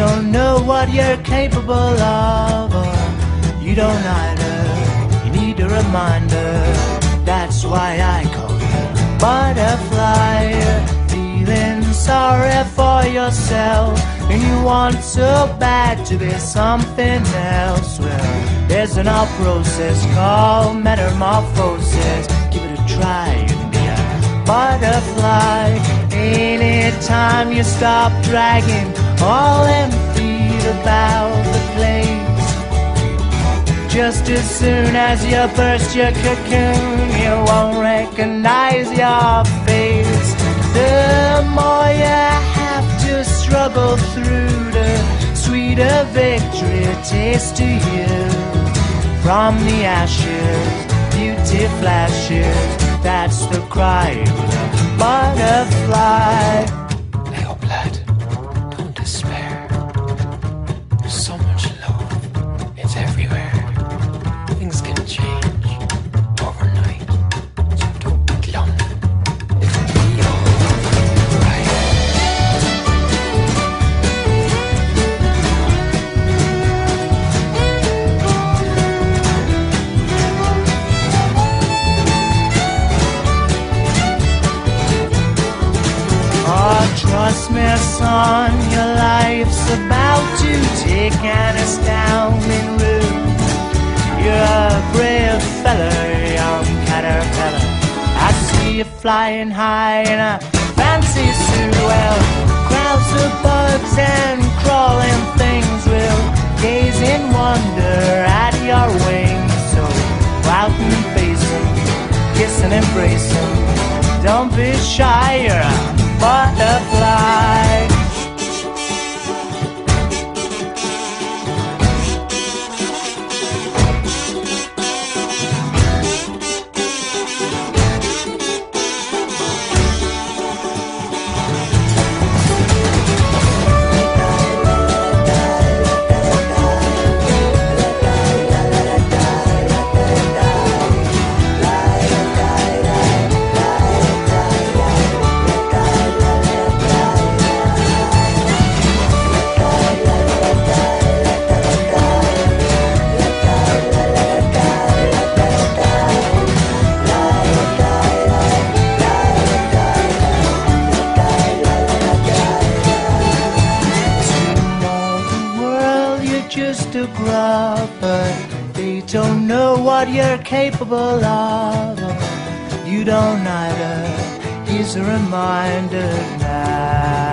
don't know what you're capable of. Or you don't either. You need a reminder. That's why I call you butterfly. Feeling sorry for yourself. And you want so bad to be something else. Well, there's an art process called metamorphosis. Give it a try and be a butterfly. Anytime you stop dragging all them feet about the place. Just as soon as you burst your cocoon, you won't recognize your face. The more you have to struggle through, the sweeter victory tastes to you. From the ashes, beauty flashes. That's the cry of the butterfly. Leopold, don't despair. Trust son, your life's about to take an astounding route. You're a brave fella, young caterpillar. I see you flying high in a fancy suit. Well, crowds of bugs and crawling things will gaze in wonder at your wings. So out and face 'em, kiss and embrace them. Don't be shy, you're just but they don't know what you're capable of. You don't either. Here's a reminder now.